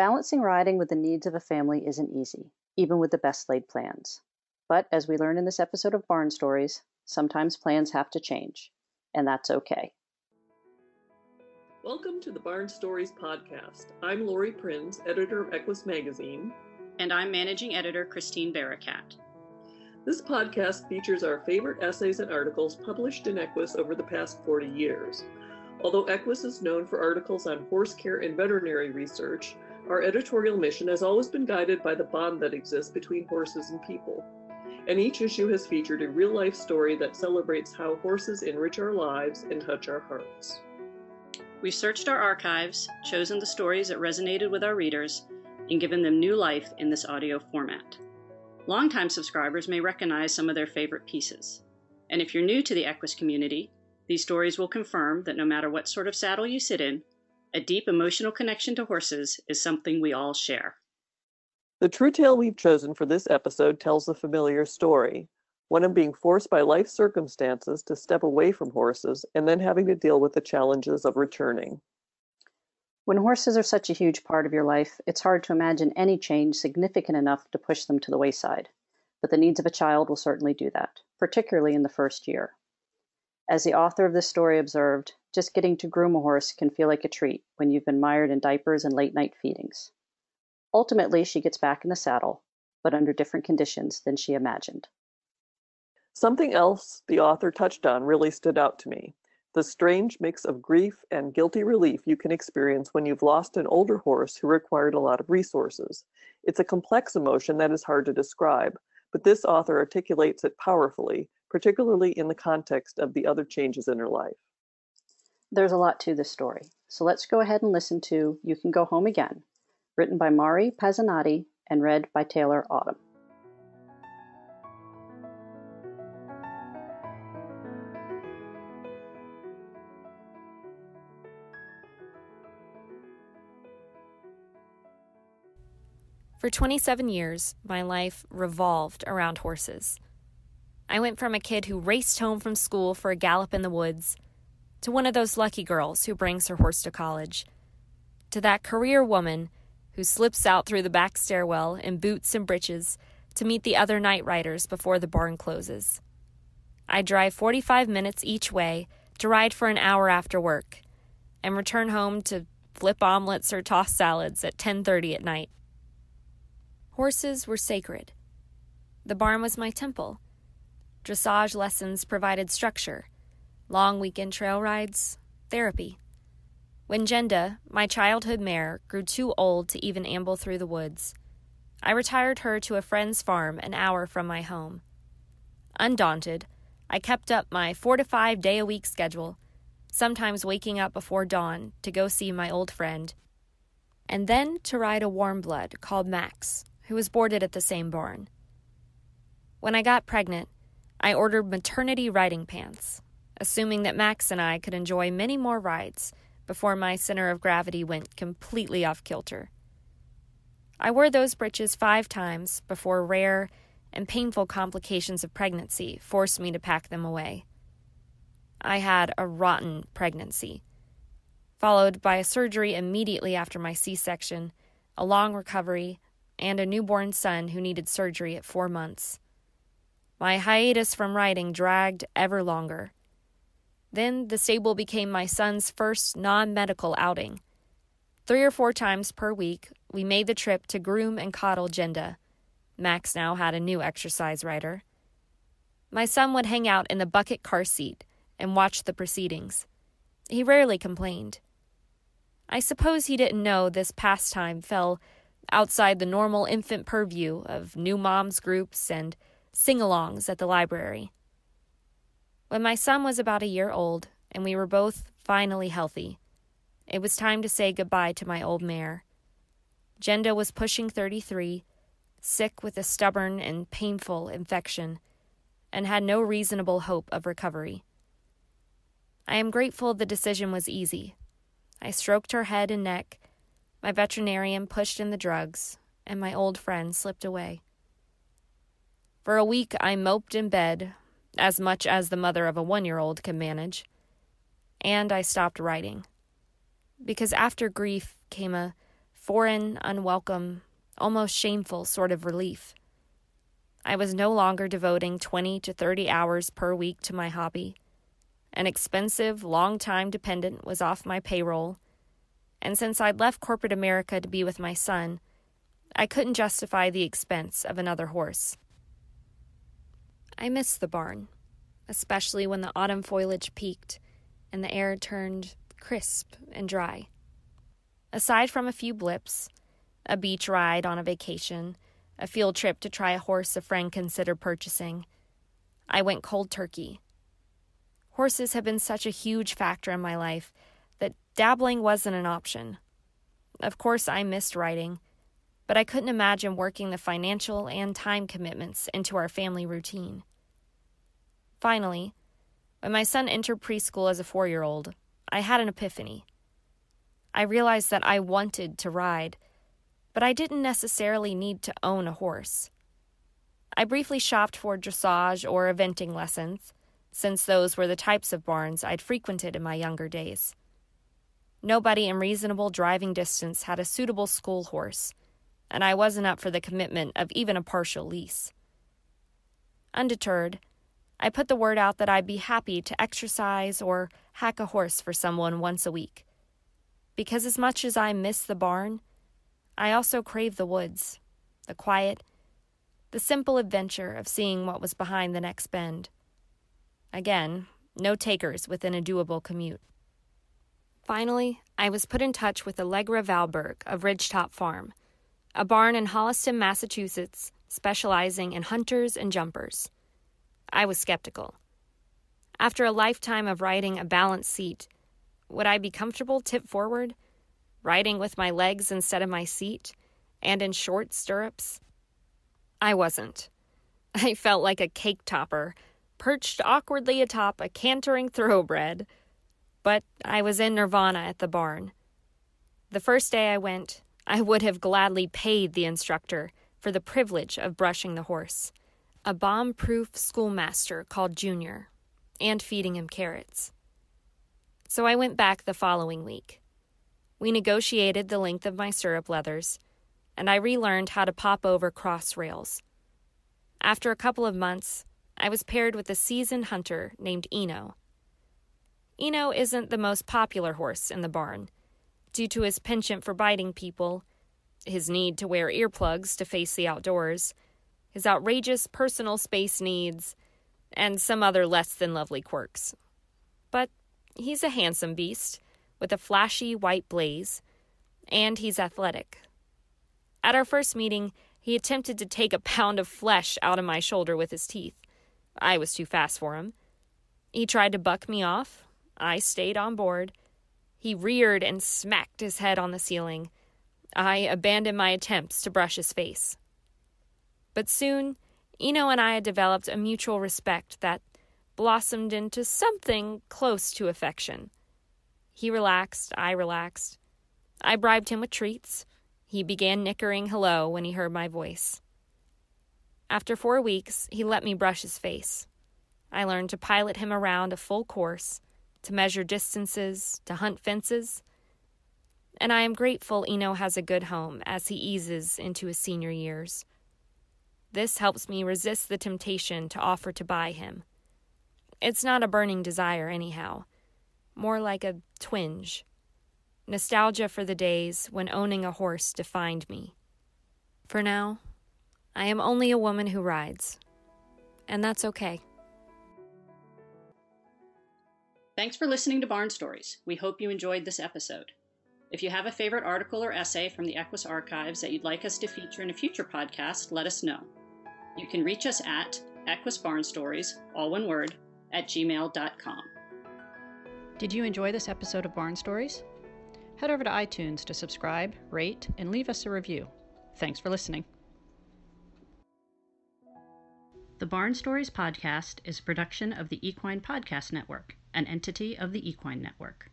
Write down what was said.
Balancing riding with the needs of a family isn't easy, even with the best laid plans. But as we learn in this episode of Barn Stories, sometimes plans have to change, and that's okay. Welcome to the Barn Stories podcast. I'm Laurie Prinz, editor of Equus Magazine. And I'm managing editor Christine Barakat. This podcast features our favorite essays and articles published in Equus over the past 40 years. Although Equus is known for articles on horse care and veterinary research, our editorial mission has always been guided by the bond that exists between horses and people. And each issue has featured a real life story that celebrates how horses enrich our lives and touch our hearts. We've searched our archives, chosen the stories that resonated with our readers, and given them new life in this audio format. Longtime subscribers may recognize some of their favorite pieces. And if you're new to the Equus community, these stories will confirm that no matter what sort of saddle you sit in, a deep emotional connection to horses is something we all share. The true tale we've chosen for this episode tells a familiar story one of being forced by life circumstances to step away from horses and then having to deal with the challenges of returning. When horses are such a huge part of your life, it's hard to imagine any change significant enough to push them to the wayside. But the needs of a child will certainly do that, particularly in the first year. As the author of this story observed, just getting to groom a horse can feel like a treat when you've been mired in diapers and late night feedings. Ultimately, she gets back in the saddle, but under different conditions than she imagined. Something else the author touched on really stood out to me the strange mix of grief and guilty relief you can experience when you've lost an older horse who required a lot of resources. It's a complex emotion that is hard to describe, but this author articulates it powerfully particularly in the context of the other changes in her life. There's a lot to this story, so let's go ahead and listen to You Can Go Home Again, written by Mari Pazzinatti and read by Taylor Autumn. For 27 years, my life revolved around horses. I went from a kid who raced home from school for a gallop in the woods to one of those lucky girls who brings her horse to college, to that career woman who slips out through the back stairwell in boots and breeches to meet the other night riders before the barn closes. I drive 45 minutes each way to ride for an hour after work and return home to flip omelets or toss salads at 10:30 at night. Horses were sacred. The barn was my temple Dressage lessons provided structure, long weekend trail rides, therapy. When Jenda, my childhood mare, grew too old to even amble through the woods, I retired her to a friend's farm an hour from my home. Undaunted, I kept up my four to five day a week schedule, sometimes waking up before dawn to go see my old friend, and then to ride a warm blood called Max, who was boarded at the same barn. When I got pregnant, I ordered maternity riding pants, assuming that Max and I could enjoy many more rides before my center of gravity went completely off kilter. I wore those breeches five times before rare and painful complications of pregnancy forced me to pack them away. I had a rotten pregnancy, followed by a surgery immediately after my C section, a long recovery, and a newborn son who needed surgery at four months. My hiatus from riding dragged ever longer. Then the stable became my son's first non medical outing. Three or four times per week, we made the trip to groom and coddle Jenda. Max now had a new exercise rider. My son would hang out in the bucket car seat and watch the proceedings. He rarely complained. I suppose he didn't know this pastime fell outside the normal infant purview of new moms groups and sing alongs at the library. When my son was about a year old and we were both finally healthy, it was time to say goodbye to my old mare. Jenda was pushing 33, sick with a stubborn and painful infection, and had no reasonable hope of recovery. I am grateful the decision was easy. I stroked her head and neck, my veterinarian pushed in the drugs, and my old friend slipped away. For a week, I moped in bed, as much as the mother of a one year old can manage. And I stopped riding. Because after grief came a foreign, unwelcome, almost shameful sort of relief. I was no longer devoting 20 to 30 hours per week to my hobby. An expensive, long time dependent was off my payroll, and since I'd left corporate America to be with my son, I couldn't justify the expense of another horse. I missed the barn, especially when the autumn foliage peaked and the air turned crisp and dry. Aside from a few blips, a beach ride on a vacation, a field trip to try a horse a friend considered purchasing, I went cold turkey. Horses have been such a huge factor in my life that dabbling wasn't an option. Of course, I missed riding, but I couldn't imagine working the financial and time commitments into our family routine. Finally, when my son entered preschool as a four year old, I had an epiphany. I realized that I wanted to ride, but I didn't necessarily need to own a horse. I briefly shopped for dressage or eventing lessons, since those were the types of barns I'd frequented in my younger days. Nobody in reasonable driving distance had a suitable school horse, and I wasn't up for the commitment of even a partial lease. Undeterred, I put the word out that I'd be happy to exercise or hack a horse for someone once a week. Because as much as I miss the barn, I also crave the woods, the quiet, the simple adventure of seeing what was behind the next bend. Again, no takers within a doable commute. Finally, I was put in touch with Allegra Valberg of Ridgetop Farm, a barn in Holliston, Massachusetts, specializing in hunters and jumpers. I was skeptical. After a lifetime of riding a balanced seat, would I be comfortable tip forward, riding with my legs instead of my seat, and in short stirrups? I wasn't. I felt like a cake topper, perched awkwardly atop a cantering thoroughbred. But I was in nirvana at the barn. The first day I went, I would have gladly paid the instructor for the privilege of brushing the horse a bomb proof schoolmaster called Junior, and feeding him carrots. So I went back the following week. We negotiated the length of my stirrup leathers, and I relearned how to pop over cross rails. After a couple of months, I was paired with a seasoned hunter named Eno. Eno isn't the most popular horse in the barn, due to his penchant for biting people, his need to wear earplugs to face the outdoors, his outrageous personal space needs, and some other less than lovely quirks. But he's a handsome beast with a flashy white blaze, and he's athletic. At our first meeting, he attempted to take a pound of flesh out of my shoulder with his teeth. I was too fast for him. He tried to buck me off. I stayed on board. He reared and smacked his head on the ceiling. I abandoned my attempts to brush his face. But soon, Eno and I had developed a mutual respect that blossomed into something close to affection. He relaxed, I relaxed. I bribed him with treats. He began nickering hello when he heard my voice. After four weeks, he let me brush his face. I learned to pilot him around a full course, to measure distances, to hunt fences. And I am grateful Eno has a good home as he eases into his senior years. This helps me resist the temptation to offer to buy him. It's not a burning desire, anyhow, more like a twinge. Nostalgia for the days when owning a horse defined me. For now, I am only a woman who rides, and that's okay. Thanks for listening to Barn Stories. We hope you enjoyed this episode. If you have a favorite article or essay from the Equus archives that you'd like us to feature in a future podcast, let us know. You can reach us at Equus Barn Stories, all one word, at gmail.com. Did you enjoy this episode of Barn Stories? Head over to iTunes to subscribe, rate, and leave us a review. Thanks for listening. The Barn Stories podcast is a production of the Equine Podcast Network, an entity of the Equine Network.